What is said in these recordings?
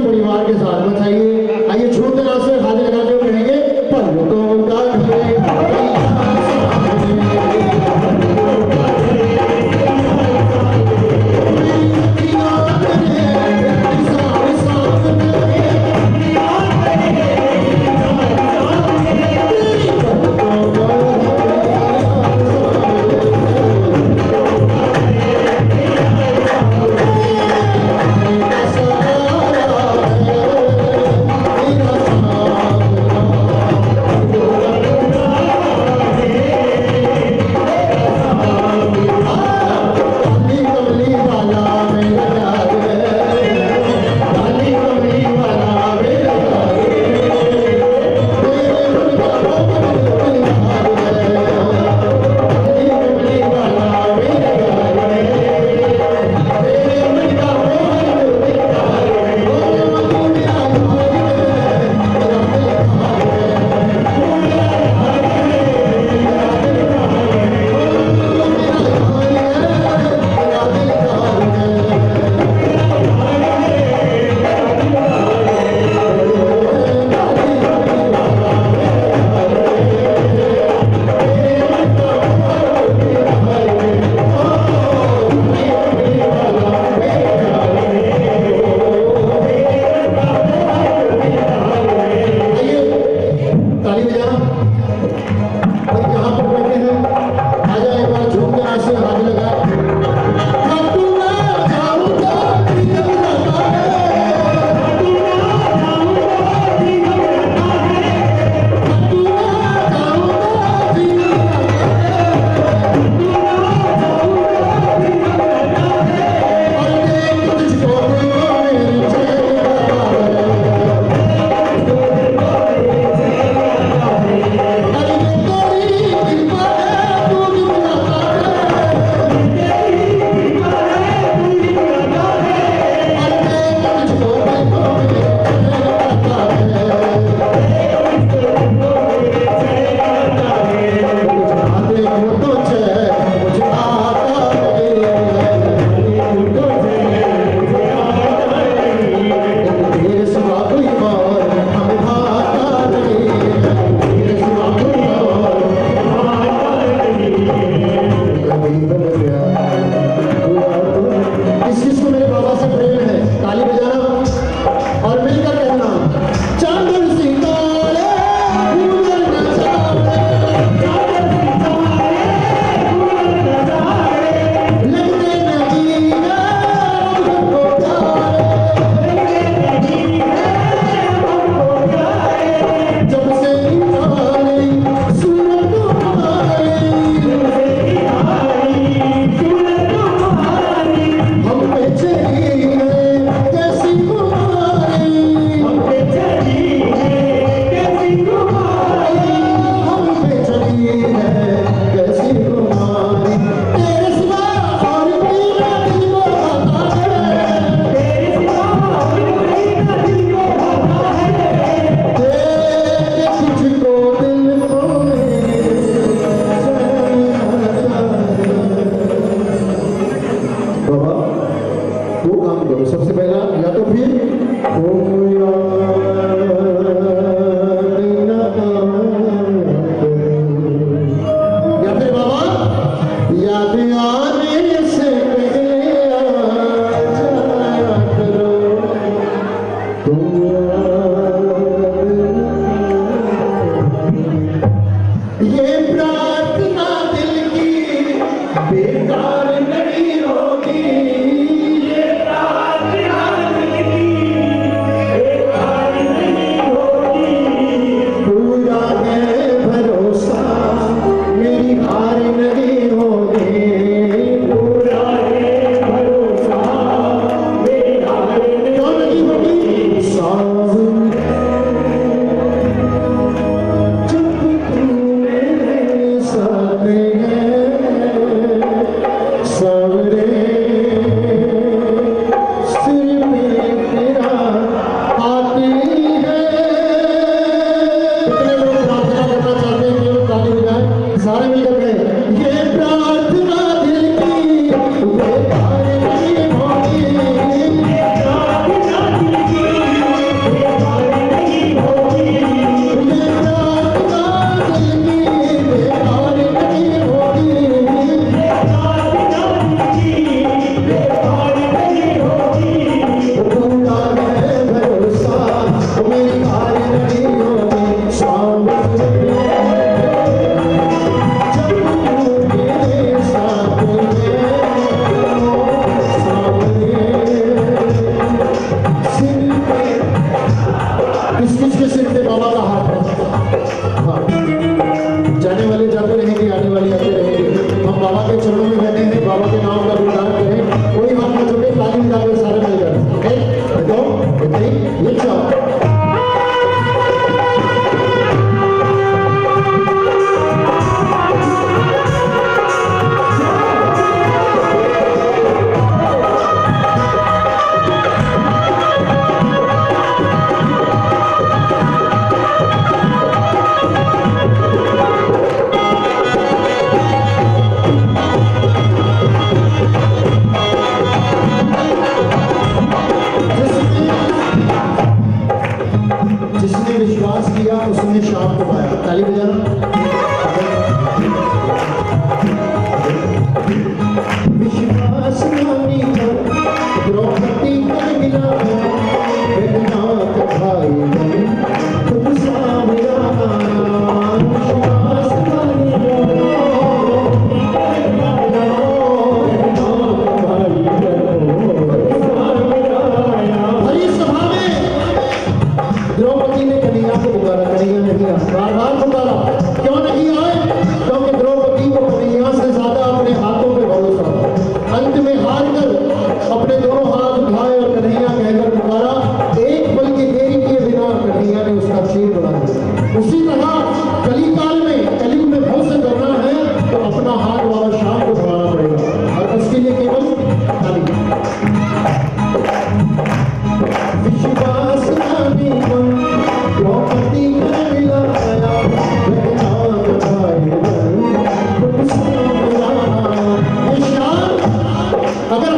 परिवार के साथ। बचाइए आइए छोटे तलाश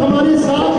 valorizar.